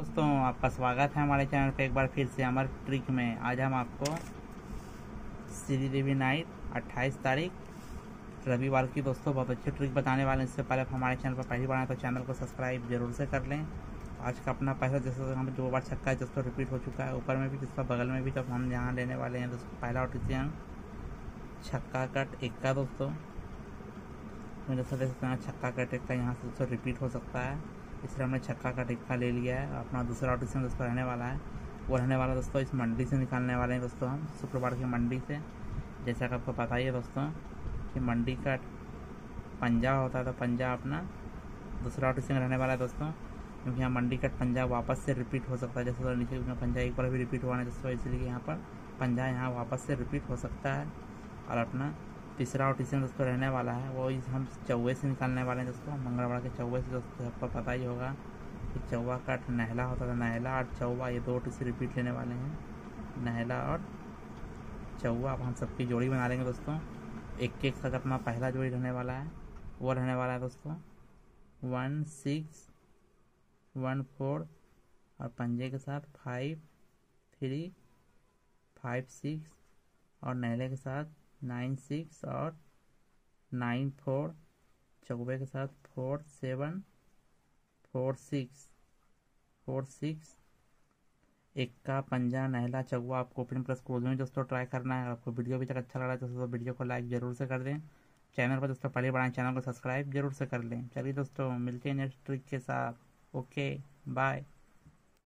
दोस्तों, आपका स्वागत है हमारे चैनल पे एक बार फिर से अमर ट्रिक में। आज हम आपको श्री देवी नाइट 28 तारीख, रविवार की दोस्तों, बहुत अच्छी ट्रिक बताने वाले हैं। इससे पहले आप हमारे चैनल पर पहली बार आए तो चैनल को सब्सक्राइब ज़रूर से कर लें। आज का अपना पैसा जैसे हम दो बार छक्का है, दोस्तों, रिपीट हो चुका है। ऊपर में भी जिसका बगल में भी, जब हम यहाँ लेने वाले हैं, दोस्तों, पहला और छक्का कट एक का, दोस्तों। दोस्तों देख सकते हैं छक्का कट एक का, यहाँ से दोस्तों, रिपीट हो सकता है। इसलिए हमने छक्का का टिक्का ले लिया है, अपना दूसरा ऑडिशन दोस्तों रहने वाला है। वो रहने वाला दोस्तों इस मंडी से निकालने वाले हैं दोस्तों हम, शुक्रवार की मंडी से। जैसा कि आपको पता ही है दोस्तों कि मंडी का पंजा होता है तो पंजा अपना दूसरा ऑडिशन रहने वाला है दोस्तों। क्योंकि यहाँ मंडी कट पंजा वापस से रिपीट हो सकता है, जैसे तो नीचे पंजा एक बार भी रिपीट हुआ है दोस्तों, इसलिए यहाँ पर पंजा यहाँ वापस से रिपीट हो सकता है। और अपना तीसरा ऑटिशन दोस्तों रहने वाला है, वो इस हम चौवे से निकालने वाले हैं दोस्तों। मंगलवार के चौवे से दोस्तों सबको पता ही होगा कि चौवा का नहला होता था, नहला और चौवा, ये दो से रिपीट लेने वाले हैं। नहला और चौवा, अब हम सबकी जोड़ी बना लेंगे दोस्तों। एक एक साथ अपना पहला जोड़ी रहने वाला है, वो रहने वाला है दोस्तों। वन, सिक्स, वन, फोर और पंजे के साथ फाइव, थ्री, फाइव, सिक्स और नहले के साथ नाइन सिक्स और नाइन फोर, चौबे के साथ four seven, four six four six. एक का पंजा, नहला, चौवा, आपको ओपन प्लस क्लोज में दोस्तों ट्राई करना है। आपको वीडियो भी तक अच्छा लग रहा है दोस्तों वीडियो को लाइक ज़रूर से कर दें। चैनल पर दोस्तों, पहले बढ़ाएँ चैनल को सब्सक्राइब ज़रूर से कर लें। चलिए दोस्तों, मिलते हैं नेक्स्ट ट्रिक के साथ। Okay bye